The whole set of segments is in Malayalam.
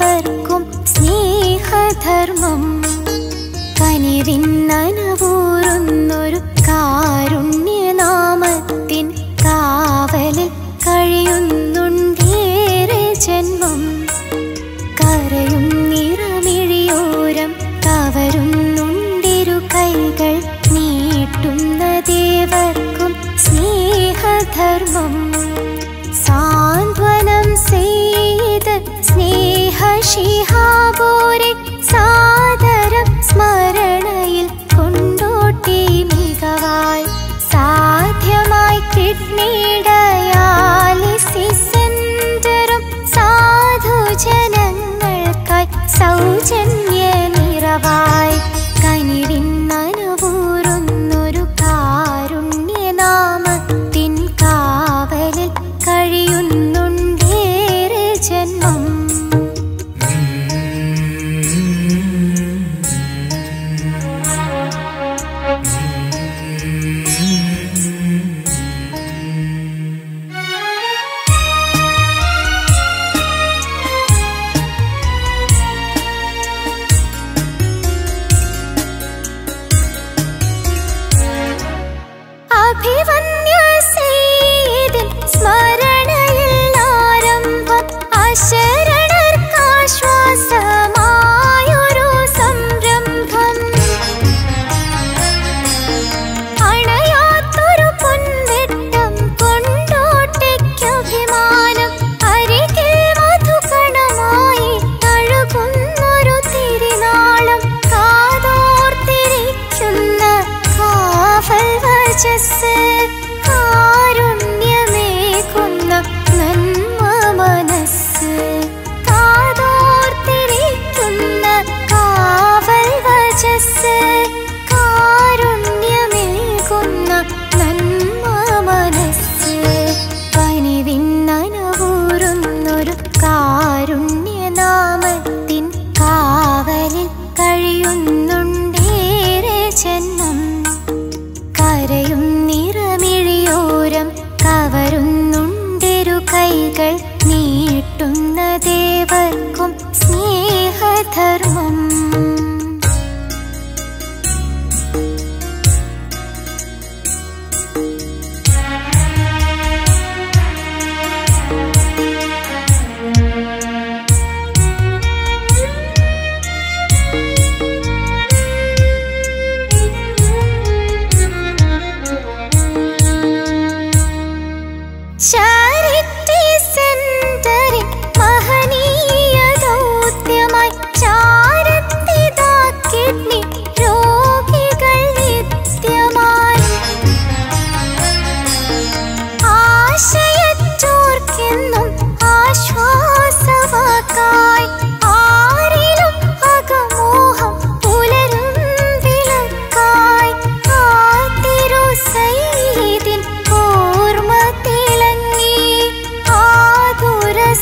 ദേവർക്കും സ്നേഹശിഹാബോരെ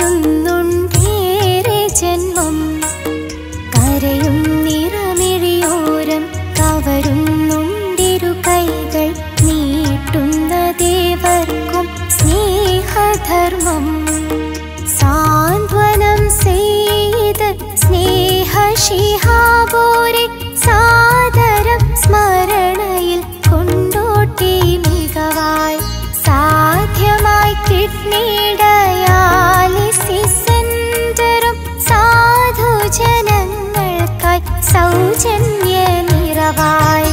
കൊതിയുന്നുണ്ടേറെ ജന്മം. കരയും നിറമിഴിയോരം കവരുന്നുണ്ടിരു കൈകൾ നീട്ടുന്ന ദേവർക്കും സ്നേഹധർമ്മം. സാന്ത്വനം ചെയ്ത് സ്നേഹശിഹാബോരെ സാദരം സ്മരണയിൽ കൊണ്ടോട്ടി മികവായി സാധ്യമായി കിഡ്നിയുടെ സൗജന്യ നിറവായി